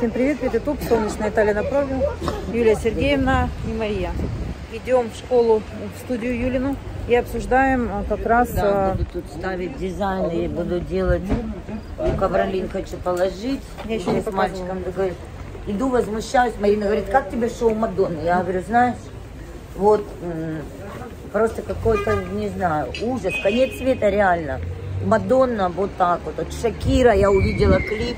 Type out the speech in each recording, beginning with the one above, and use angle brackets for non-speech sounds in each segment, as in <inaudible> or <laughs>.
Всем привет, это YouTube, солнечная Италия на проме, Юлия Сергеевна и Мария. Идем в школу, в студию Юлину и обсуждаем а, как раз... Да, а, буду тут ставить дизайны и буду делать. Ну, ковролин хочу положить. Я еще не с мальчиком говорит, иду, возмущаюсь. Марина говорит, как тебе шоу Мадонны? Я говорю, знаешь, вот просто какой-то, не знаю, ужас, конец света реально. Мадонна вот так вот. Шакира, я увидела клип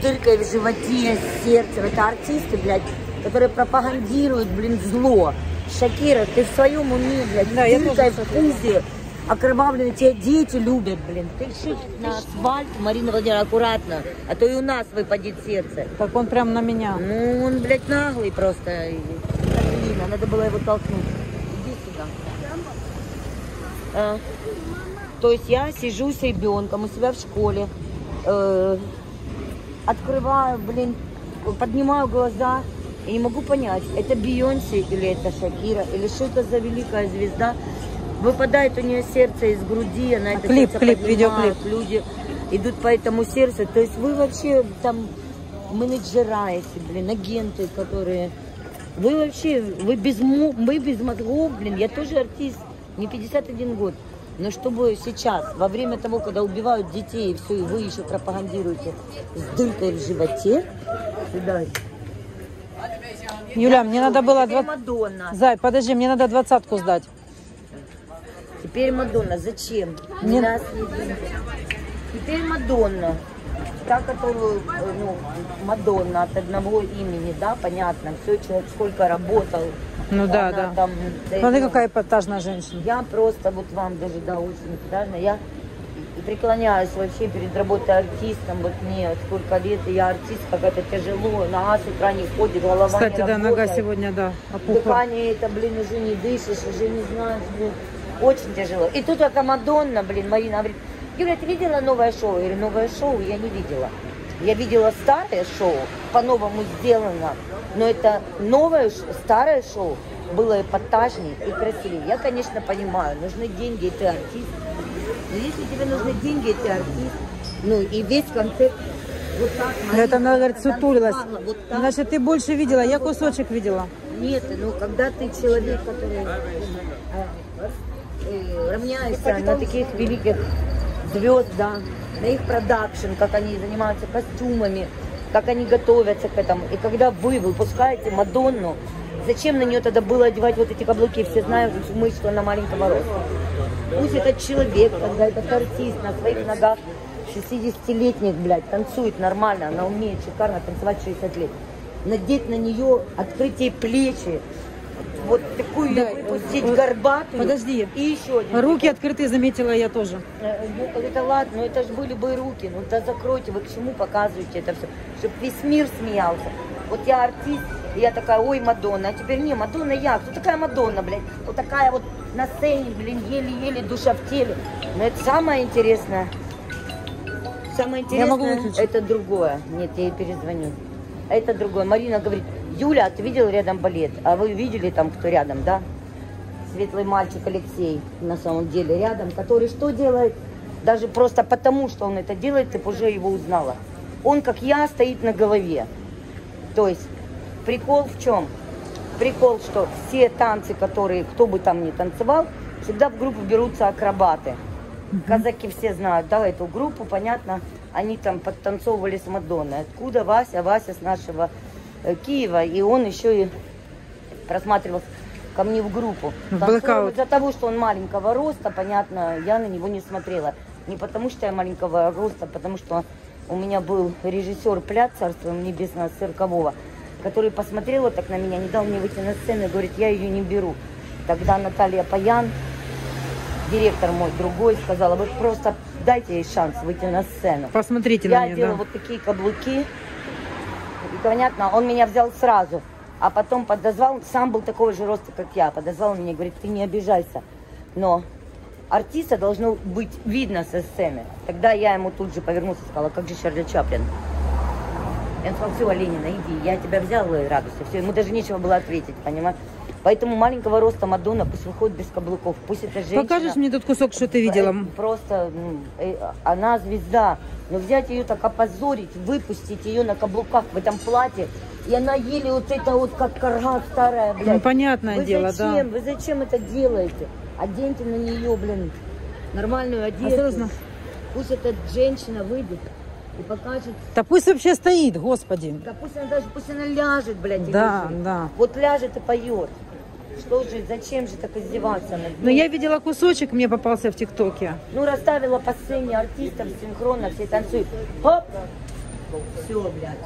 дыркой в животе, с сердцем. Это артисты, блядь, которые пропагандируют, блин, зло. Шакира, ты в своем уме, блядь, Да, дыркой в пузе. Окровавленные тебя дети любят, блин. Ты шить на асфальт, Марина Владимировна, аккуратно, а то и у нас выпадет сердце. Так он прям на меня. Ну, он, блядь, наглый просто. Блин, надо было его толкнуть. Иди сюда. А, то есть я сижу с ребенком у себя в школе, э, открываю, блин, поднимаю глаза и не могу понять, это Бейонсе или это Шакира, или что это за великая звезда. Выпадает у нее сердце из груди, она это Клип, клип, видеоклип. люди идут по этому сердцу. То есть вы вообще там менеджера эти, блин, агенты, которые... Вы вообще, вы без, вы без мозгов, блин, я тоже артист, не 51 год. Но чтобы сейчас, во время того, когда убивают детей и все, и вы еще пропагандируете с дыркой в животе. Юля, мне надо было... Теперь Мадонна. Зай, подожди, мне надо двадцатку сдать. Теперь Мадонна. Зачем? Не- Не нас. Теперь Мадонна. Та, которую, э, ну, Мадонна от одного имени, да, понятно. Все, человек сколько работал. Ну да, да. Там, Смотри, ну, какая эпатажная женщина. Я просто вот вам даже, да, очень эпатажно. Я преклоняюсь вообще перед работой артистом. Вот мне сколько лет, и я артист, как это тяжело. Нога с утра не ходит, голова Кстати, не да, нога работает. сегодня, да, опухла. Дыхание это, блин, уже не дышишь, уже не знаешь, блин. Очень тяжело. И тут эта Мадонна, блин, Марина говорит, Юля, ты видела новое шоу? Я говорю, новое шоу я не видела. Я видела старое шоу, по-новому сделано, но это новое, старое шоу было эпатажнее и красивее. Я, конечно, понимаю, нужны деньги, и ты артист. Но если тебе нужны деньги, и ты артист, ну и весь концерт вот так. Ну, Это она, говорит, сутулилась. вот так. Значит, ты больше видела, я кусочек видела. Нет, ну когда ты человек, который э, э, равняешься на таких великих звезд, да, на их продакшн, как они занимаются костюмами, как они готовятся к этому. И когда вы выпускаете Мадонну, зачем на нее тогда было одевать вот эти каблуки? Все знают, мы, что она маленького роста. Пусть этот человек, когда этот артист на своих ногах 60-летних, блядь, танцует нормально, она умеет шикарно танцевать 60 лет. Надеть на нее, открыть ей плечи, вот такую Да, выпустить горбатую. подожди. И еще один. Руки открытые, заметила я тоже. Э, ну, Это ладно, но это же были бы руки. Ну да закройте, вы к чему показываете это все? Чтобы весь мир смеялся. Вот я артист, и я такая, ой, Мадонна. А теперь не, Мадонна я. Кто такая Мадонна, блядь? Вот такая вот на сцене, блин, еле-еле душа в теле. Но это самое интересное. Самое Я могу интересное, это другое. Нет, я ей перезвоню. Это другое. Марина говорит, Юля, ты видел рядом балет? А вы видели там, кто рядом, да? Светлый мальчик Алексей, на самом деле, рядом, который что делает? Даже просто потому, что он это делает, ты уже его узнала. Он, как я, стоит на голове. То есть прикол в чем? Прикол, что все танцы, которые, кто бы там ни танцевал, всегда в группу берутся акробаты. Казаки все знают, да, эту группу, понятно, они там подтанцовывали с Мадонной. Откуда Вася? Вася с нашего Киева, и он еще и просматривался ко мне в группу. Блэкаут. Из-за того, что он маленького роста, понятно, я на него не смотрела. Не потому, что я маленького роста, а потому что у меня был режиссер Пляц, царство ему небесного, циркового, который посмотрел вот так на меня, не дал мне выйти на сцену и говорит, я ее не беру. Тогда Наталья Паян, директор мой другой, сказала, вы просто дайте ей шанс выйти на сцену. Посмотрите Я на нее, делала да. вот такие каблуки. Понятно, он меня взял сразу. А потом подозвал, сам был такого же роста, как я. Подозвал меня говорит, ты не обижайся. Но артиста должно быть видно со сцены. Тогда я ему тут же повернулся и сказала, как же Чарли Чаплин. Он сказал, все, Ленина, иди, я тебя взял и радуйся. Все, ему даже нечего было ответить, понимаешь? Поэтому маленького роста Мадонна пусть выходит без каблуков. Пусть эта женщина... Покажешь мне тот кусок, что ты видела? Э, Просто ну, э, она звезда. Но взять ее так опозорить, выпустить ее на каблуках в этом платье, и она еле вот это вот как карга старая, блядь. Ну, понятное вы дело, да. зачем? Вы зачем это делаете? Оденьте на нее, блин, нормальную одежду. Осторожно. Пусть эта женщина выйдет и покажет. Да пусть вообще стоит, господи. Да пусть она даже, пусть она ляжет, блядь, и Да, лежит. да. Вот ляжет и поет. Что же, зачем же так издеваться над Но ней? я видела кусочек, мне попался в ТикТоке. Ну, расставила по сцене артистов синхронно, все танцуют. Хоп! Все, блядь.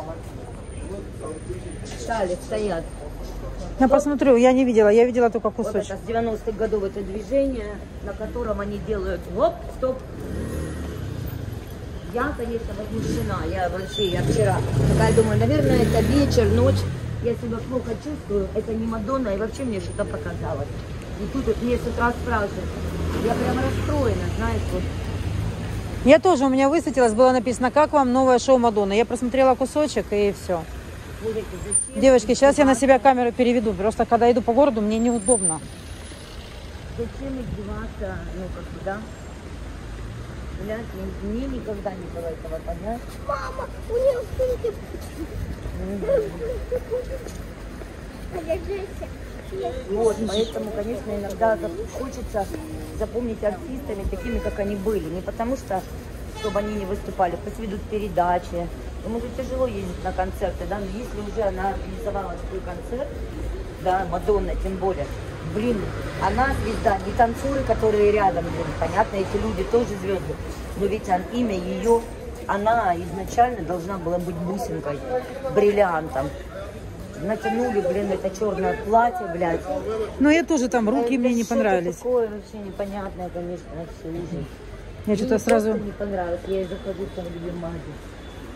Стали, стоят. Я посмотрю, я не видела, я видела только Вот кусочек. это с 90-х годов это движение, на котором они делают хоп, стоп. Я, конечно, возмущена. Я вообще, я вчера такая думаю, наверное, это вечер, ночь. Я себя плохо чувствую. Это не Мадонна, и вообще мне что-то показалось. И тут вот мне с утра спрашивают. Я прямо расстроена, знаешь, вот. Я тоже, у меня высветилось, было написано, как вам новое шоу Мадонны. Я просмотрела кусочек и все. Девочки, сейчас я на себя камеру переведу. Просто когда иду по городу, мне неудобно. Зачем издеваться, ну как бы, да? Блядь, мне, никогда не было этого, понятно? Мама, у нее спинки. Вот, поэтому, конечно, иногда хочется запомнить артистами такими, как они были. Не потому что, чтобы они не выступали, пусть ведут передачи. Ему же тяжело ездить на концерты, да, но если уже она организовала свой концерт, да, Мадонна тем более, блин, она звезда, не танцоры, которые рядом, блин, понятно, эти люди тоже звезды, но ведь он- имя ее, она изначально должна была быть бусинкой, бриллиантом. Натянули, блин, это черное платье, блядь. Но я тоже там, руки Это мне не понравились. такое вообще непонятное, конечно, вообще ужас. Я Мне что-то сразу... не понравилось, я и захожу там в Лимаге.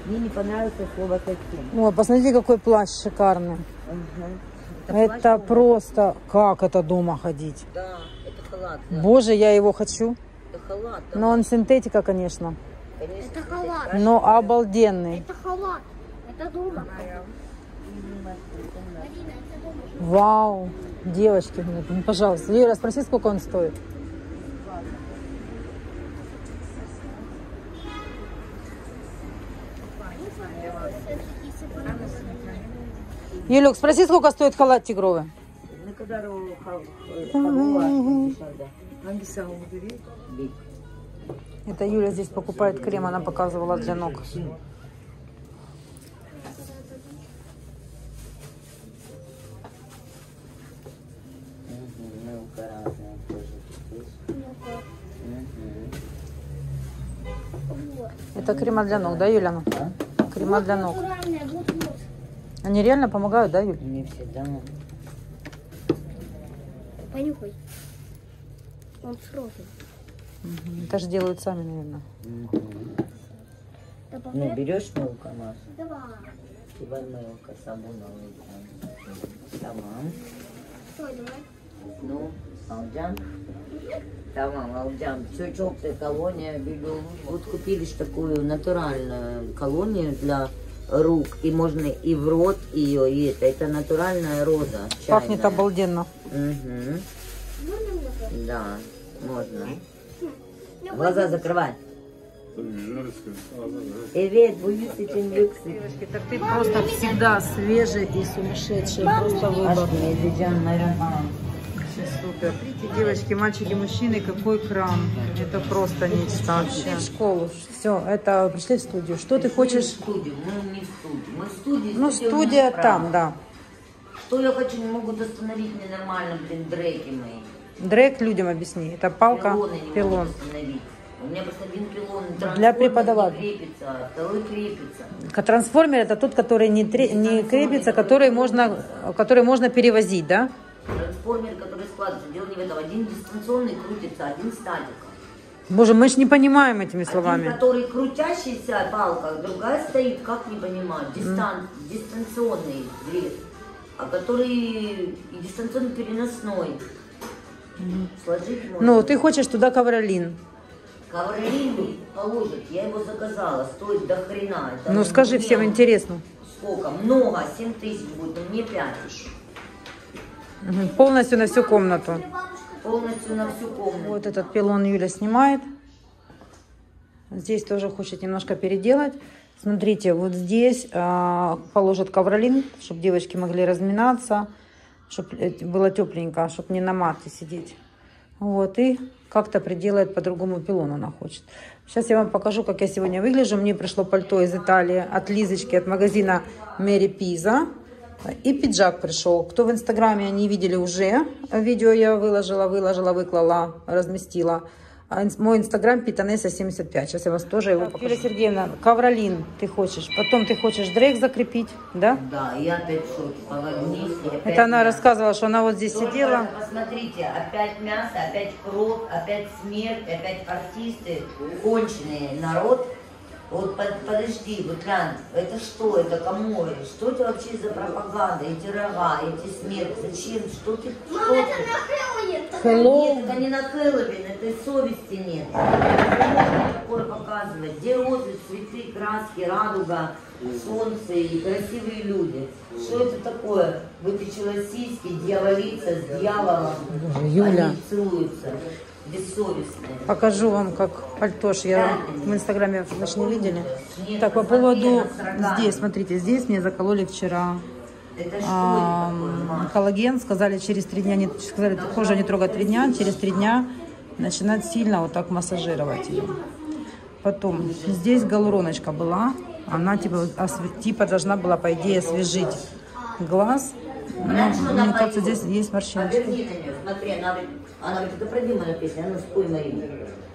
Мне не понравится слово «каким». О, посмотрите, какой плащ шикарный. Это просто... Как это дома ходить? Да, это халат, да. Боже, я его хочу. Это халат, да. Но он синтетика, конечно. Это халат. Но обалденный. Это халат. Это дома. Вау. Девочки, ну, пожалуйста. Лера, спроси, сколько он стоит. Юлек, спроси, сколько стоит халат тигровый. Ne Это Юля здесь покупает крем, она показывала для ног. Это крема для ног, да, Юля? А? Крема для ног. Они реально помогают, да, Юль? Не всегда. Понюхай. Он срок. Мгм. Это же делают сами, наверное. Мгм. Ну, берешь мылка, Маша? Давай. Кивай мылка, сабун алacağım. Tamam. Давай. Ну, alacağım. Tamam, alacağım. Все теплая колония, беру. Вот купили ж такую натуральную колонию для рук. И можно и в рот ее, и это. Это натуральная роза. Пахнет чайная. обалденно. Мгм. Можно мне? Да, можно. Глаза закрывай. Bu yüz için lüks. Девочки, так ты просто всегда свежий и сумасшедший. Просто выбор. Супер. Смотрите, девочки, мальчики, мужчины, какой кран. Это просто нечто вообще. В школу. Все, это пришли в студию. Что ты В хочешь? студию, мы не в студии. Мы в студии. Ну, студия там, да. Что я хочу, не могут остановить мне нормально, блин, дреки мои. Дрейк людям объясни. Это палка, Пилоны не пилон. У меня просто один пилон Для не крепится, а второй крепится. Трансформер это тот, который не, тре- не крепится, который можно, который можно перевозить, да? Трансформер, который складывается. Дело не в этом. Один дистанционный крутится, один статика. Боже, мы же не понимаем этими Один, словами. который крутящийся палка, другая стоит, как не понимаю, дистан, дистанционный две, а который и дистанционно переносной. Сложить можно. Ну, ты хочешь туда ковролин. Ковролин положит, я его заказала, стоит до хрена. Это Ну, скажи всем интересно. Сколько? Много, 7 тысяч будет, но мне 5. Мгм. Полностью на всю комнату. Полностью на всю комнату. Вот этот пилон Юля снимает. Здесь тоже хочет немножко переделать. Смотрите, вот здесь а, положит ковролин, чтобы девочки могли разминаться, чтобы было тепленько, чтобы не на мате сидеть. Вот, и как-то приделает по-другому пилон она хочет. Сейчас я вам покажу, как я сегодня выгляжу. Мне пришло пальто из Италии от Лизочки, от магазина Мэри Пиза. И пиджак пришел. Кто в Инстаграме не видели уже, видео я выложила, выложила, выклала, разместила. А Мой Инстаграм Питанеса 75. Сейчас я вас тоже его покажу. Юлия Сергеевна, ковролин ты хочешь. Потом ты хочешь дрейк закрепить, да? Да, я опять опять Это она мясо. рассказывала, что она вот здесь Только сидела. Посмотрите, опять мясо, опять кровь, опять смерть, опять артисты, конченые народ. Вот под- подожди, вот глянь, это что, это кому это? Что это вообще за пропаганда, эти рога, эти смерти, зачем, что ты, что Мама, это ты? на Хэллоуин. Хэллоуин. Нет, это не на Хэллоуин, этой совести нет. Не можно такое показывать. Где розы, цветы, краски, радуга, солнце и красивые люди. Что это такое? Вытащила сиськи, дьяволица с дьяволом. Юля. Они целуются. Бессовестные. Покажу вам, как пальтош. Я в Инстаграме вы не видели. Так, по поводу здесь, смотрите, здесь мне закололи вчера а, коллаген. Сказали, через три дня, не, сказали, кожа не трогать три дня, через три дня начинать сильно вот так массажировать ее. Потом, здесь галуроночка была, она типа, осве- типа должна была, по идее, освежить глаз. Но, мне кажется, здесь есть морщиночки. На она говорит, это продуманная песня, а ну спой, Марина.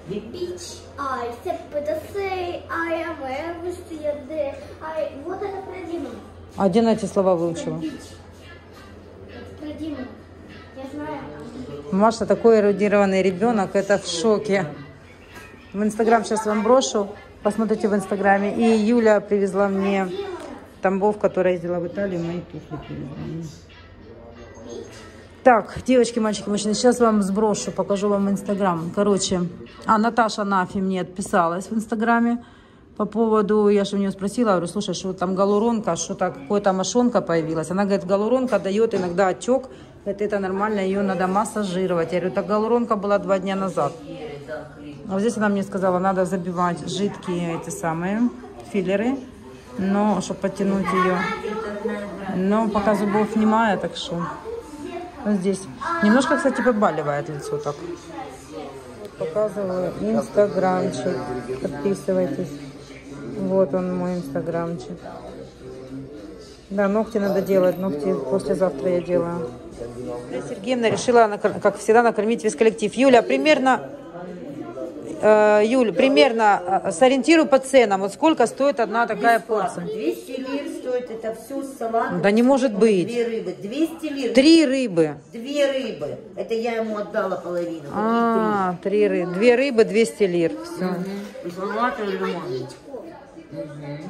Випич. I step with the say, I am every day. I... Вот это про Диму. А где она эти слова выучила? Это про Диму. Я знаю. Маша такой эрудированный ребенок, это в шоке. В Инстаграм сейчас вам брошу, посмотрите в Инстаграме. И Юля привезла мне Тамбов, которая ездила в Италию, мои туфли привезла. Так, девочки, мальчики, мужчины, сейчас вам сброшу, покажу вам Инстаграм. Короче, а Наташа Нафи мне отписалась в Инстаграме по поводу, я же у нее спросила, говорю, слушай, что там галуронка, что-то, какая-то мошонка появилась. Она говорит, галуронка дает иногда отек, это, это нормально, ее надо массажировать. Я говорю, так галуронка была два дня назад. А вот здесь она мне сказала, надо забивать жидкие эти самые филлеры, но чтобы подтянуть ее. Но пока зубов немає, так что вот здесь. Немножко, кстати, побаливает лицо так. Показываю инстаграмчик. Подписывайтесь. Вот он мой инстаграмчик. Да, ногти надо делать. Ногти послезавтра я делаю. Сергеевна решила, как всегда, накормить весь коллектив. Юля, примерно... э, Юль, примерно э, сориентируй по ценам. Вот сколько стоит одна такая порция? 200 лир стоит это все салат. Да не может быть. Две рыбы. 200 лир. Три рыбы. Две рыбы. Это я ему отдала половину. А, три рыбы. Две рыбы, 200 лир. Все. И салат и лимон.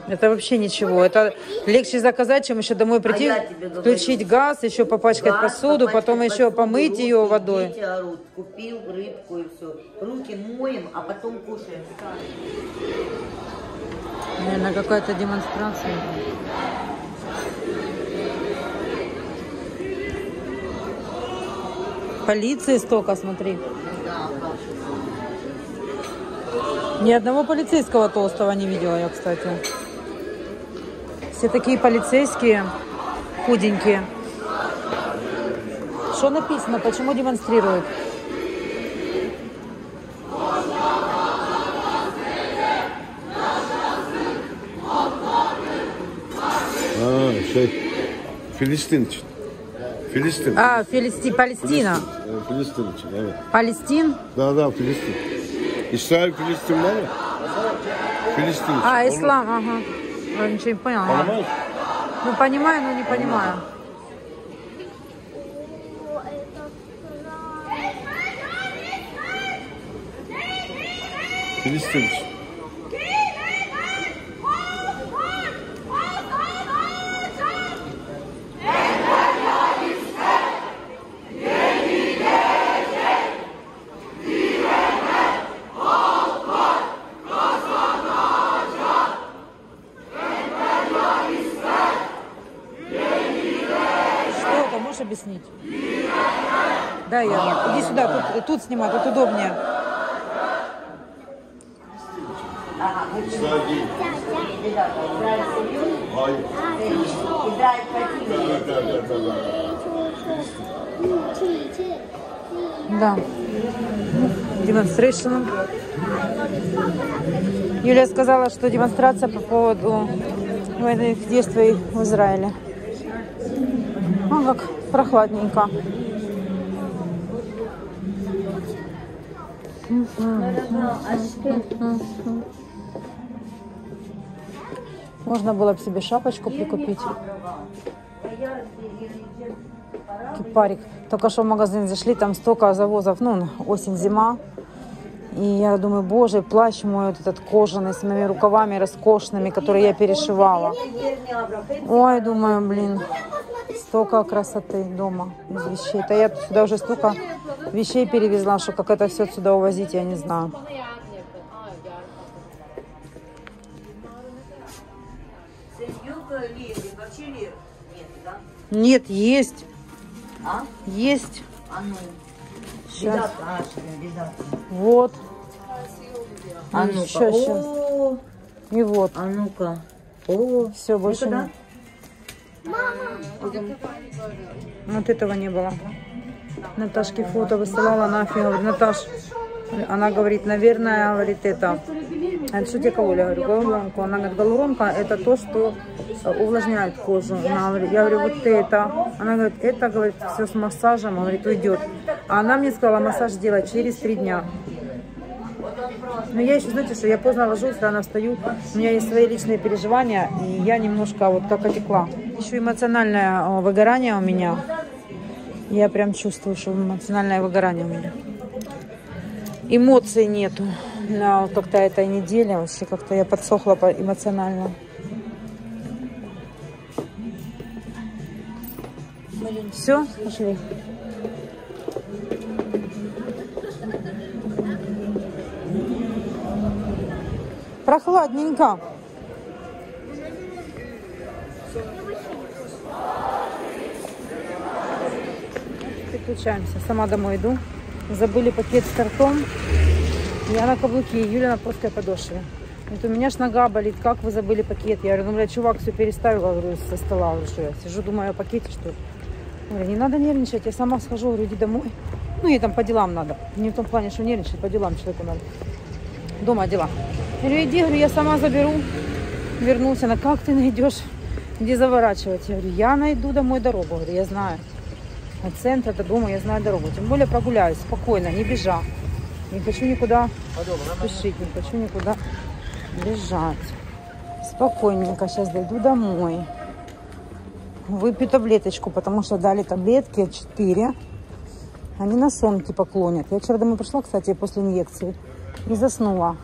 Это вообще ничего. Это легче заказать, чем еще домой прийти, А тебе говорю. включить газ, еще попачкать Газ, посуду, попачкать потом еще посуду, помыть руки, ее водой. Дети орут. Купил рыбку и все. Руки моем, а потом кушаем. Наверное, какая-то демонстрация. Полиции столько, смотри. Ни одного полицейского толстого не видела я, кстати. Все такие полицейские, худенькие. Что написано? Почему демонстрируют? Filistin için. Filistin. А, Филисти... Палестина. Evet. Палестин? Daha daha Filistin. İsrail Filistin var. Filistin için. А, ислам, ага. Я ничего не поняла. Tanımaz. Ну, понимаю, но не понимаю. О, это Filistin için. Что, кому Можешь объяснить? Да, я. Иди сюда, тут, тут снимай, тут удобнее. Ага, вы Сзади. ребята, играют семью, Hayır. играют противники. Да. Демонстрейшн. Юлия сказала, что демонстрация по поводу военных действий в Израиле. Ну, как прохладненько. Можно было бы себе шапочку прикупить. Кипарик. Только что в магазин зашли, там столько завозов, ну, осень, зима. И я думаю, боже, плащ мой вот этот кожаный с моими рукавами роскошными, которые я перешивала. Ой, думаю, блин, столько красоты дома из вещей. Это я сюда уже столько вещей перевезла, что как это все сюда увозить, я не знаю. Нет, есть, А? есть. А ну. Сейчас. Вот. А Ну, ну-ка. О, И вот. А ну-ка. О, Все, больше нет. Вот этого не было. Наташке фото высылала нафиг. Говорит, Наташ, она говорит, наверное, говорит, это... А что тебе кого? Я говорю, галуронку. Она говорит, галуронка это то, что увлажняет кожу. Она говорит, я говорю, вот это. Она говорит, это, говорит, все с массажем, говорит, уйдет. А она мне сказала, массаж делать через три дня. Но я еще, знаете, что я поздно ложусь, рано встаю. У меня есть свои личные переживания, и я немножко вот как отекла. Еще эмоциональное э, выгорание у меня. Я прям чувствую, что эмоциональное выгорание у меня. Эмоций нету. На вот как-то этой неделе вообще как-то я подсохла по эмоционально. Все, пошли. Прохладненько. Переключаемся. Сама домой иду. Забыли пакет с тортом. Я на каблуке, Юля на плоской подошве. Вот у меня ж нога болит, как вы забыли пакет? Я говорю, ну, бля, чувак все переставил, говорю, со стола. Что я сижу, думаю о пакете, что ли. Не надо нервничать, я сама схожу, говорю, иди домой. Ну, ей там по делам надо. Не в том плане, что нервничать, по делам человеку надо. Дома дела. Говорю, иди, говорю, я сама заберу. Вернулся, она, как ты найдешь, где заворачивать? Я говорю, я найду домой дорогу, говорю, я знаю. От центра до дома я знаю дорогу. Тем более прогуляюсь спокойно, не бежа. Не хочу никуда спешить, не хочу никуда бежать. Спокойненько сейчас дойду домой. Выпью таблеточку, потому что дали таблетки 4. Они на сон типа клонят. Я вчера домой пришла, кстати, после инъекции. И заснула.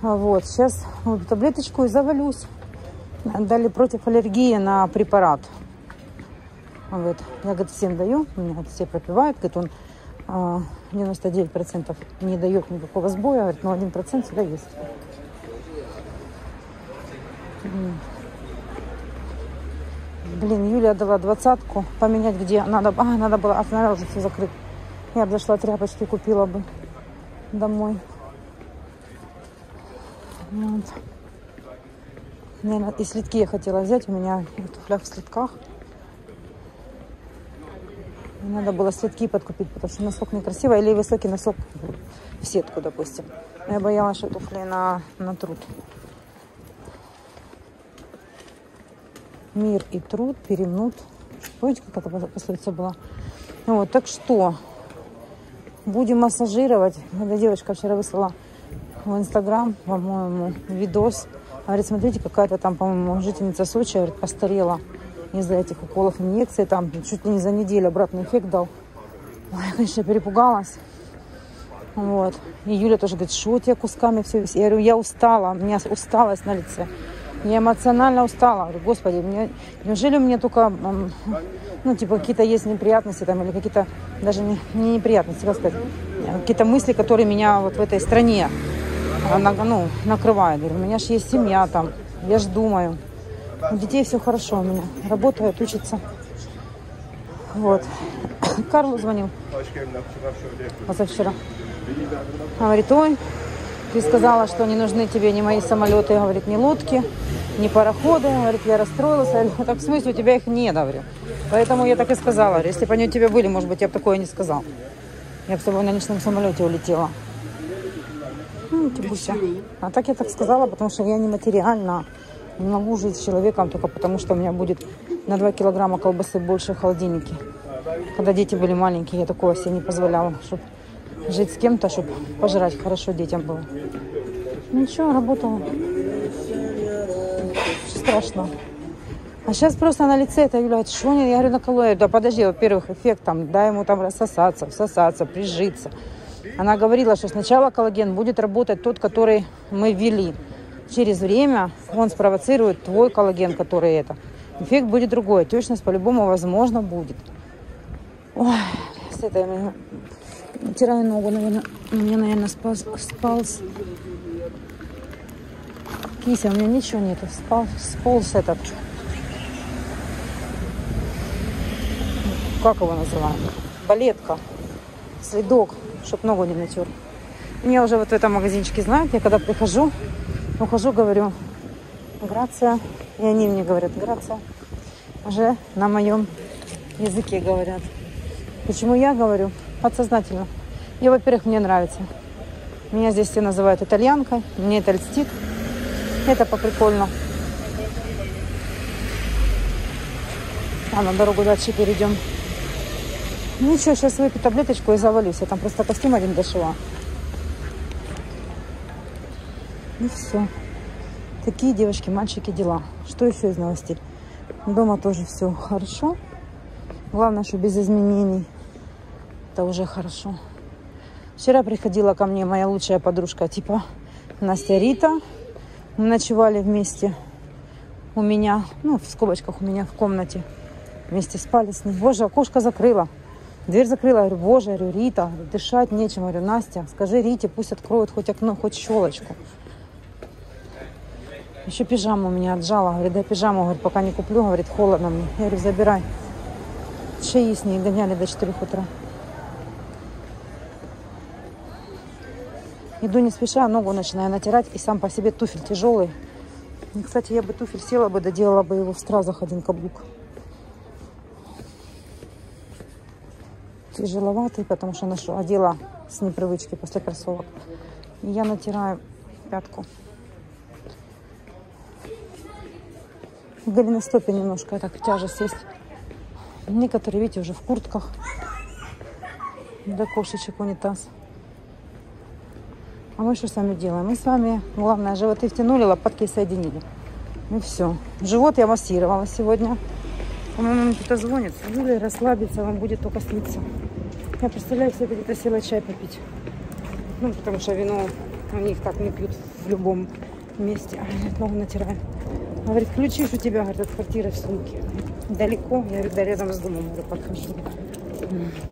Вот, сейчас выпью таблеточку и завалюсь. Дали против аллергии на препарат. Вот. Я, говорит, всем даю, меня все пропивают. Говорит, он а, 99% не дает никакого сбоя, говорит, но 1% всегда есть. Блин, Юлия дала двадцатку поменять где надо. А, надо было, а, наверное, уже все закрыто. Я бы зашла тряпочки купила бы домой. Вот. Наверное, и слитки я хотела взять. У меня в туфлях в слитках. Надо было слитки подкупить, потому что носок некрасиво. Или высокий носок в сетку, допустим. Я боялась, что туфли на, на труд. Мир и труд перемнут. Помните, как это пословица была? Ну Вот, так что, будем массажировать. Эта девочка вчера выслала в Инстаграм, по-моему, видос. Говорит, смотрите, какая-то там, по-моему, жительница Сочи, говорит, постарела из-за этих уколов инъекций. Там чуть ли не за неделю обратный эффект дал. Ой, я, конечно, перепугалась. Вот. И Юля тоже говорит, что у тебя кусками все висит? Я говорю, я устала, у меня усталость на лице. Я эмоционально устала. Говорю, господи, мне, неужели у меня только, ну, типа, какие-то есть неприятности там, или какие-то, даже не, не неприятности, как сказать, а какие-то мысли, которые меня вот в этой стране, а, на- ну, накрывают. Говорю, у меня же есть семья там, я же думаю. У детей все хорошо у меня, работают, учатся. Вот. <coughs> Карлу звонил позавчера. Говорит, ой, ты сказала, что не нужны тебе ни мои самолеты, говорит, ни лодки, ни пароходы. Говорит, я расстроилась. <laughs> Я говорю, так в смысле, у тебя их нет, говорю. Поэтому я так и сказала. Говорю, если бы они у тебя были, может быть, я бы такое не сказал. Я бы с тобой на личном самолете улетела. Ну, Тибуся. А так я так сказала, потому что я не материально не могу жить с человеком только потому, что у меня будет на 2 килограмма колбасы больше в холодильнике. Когда дети были маленькие, я такого себе не позволяла, чтобы жить с кем-то, чтобы пожрать хорошо детям было. Ничего, работала. Страшно. А сейчас просто на лице это Юля, что они, я говорю, наколоют. Да подожди, во-первых, эффект там, дай ему там рассосаться, всосаться, прижиться. Она говорила, что сначала коллаген будет работать тот, который мы ввели. Через время он спровоцирует твой коллаген, который это. Эффект будет другой. Точность по-любому возможно будет. Ой, с этой натираю ногу, наверное. У меня, наверное, спас, сполз. Кися, у меня ничего нету. Спал, сполз этот. Как его называем? Балетка. Следок, чтоб ногу не натер. Меня уже вот в этом магазинчике знают. Я когда прихожу, ухожу, говорю, грация. И они мне говорят, грация. Уже на моем языке говорят. Почему я говорю? Подсознательно. Я, во-первых, мне нравится. Меня здесь все называют итальянкой. Мне это льстит. Это поприкольно. А на дорогу дальше перейдем. Ничего, сейчас выпью таблеточку и завалюсь. Я там просто костюм один дошла. И все. Такие девочки, мальчики, дела. Что еще из новостей? Дома тоже все хорошо. Главное, что без изменений. Это уже хорошо. Вчера приходила ко мне моя лучшая подружка, типа Настя Рита. Мы ночевали вместе у меня, ну, в скобочках у меня в комнате. Вместе спали с ней. Боже, окошко закрыла. Дверь закрыла. Я говорю, боже, я говорю, Рита, дышать нечем. Я говорю, Настя, скажи Рите, пусть откроют хоть окно, хоть щелочку. Еще пижаму у меня отжала. Говорит, да пижаму, говорит, пока не куплю, говорит, холодно мне. Я говорю, забирай. Шеи с ней гоняли до 4 утра. Иду не спеша, ногу начинаю натирать, и сам по себе туфель тяжелый. И, кстати, я бы туфель села бы, доделала бы его в стразах один каблук. Тяжеловатый, потому что ношу, одела с непривычки после кроссовок. И я натираю пятку. В голеностопе немножко так тяжесть есть. Некоторые, видите, уже в куртках. До кошечек унитаз. А мы что с вами делаем? Мы с вами, главное, животы втянули, лопатки соединили. И все. Живот я массировала сегодня. По-моему, кто-то звонит. Юля, расслабиться, вам будет только сниться. Я представляю себе, где-то села чай попить. Ну, потому что вино у них так не пьют в любом месте. А, ногу натираю. Говорит, ключи у тебя, говорит, от квартиры в сумке. Далеко? Я говорю, да рядом с домом, говорю, подхожу.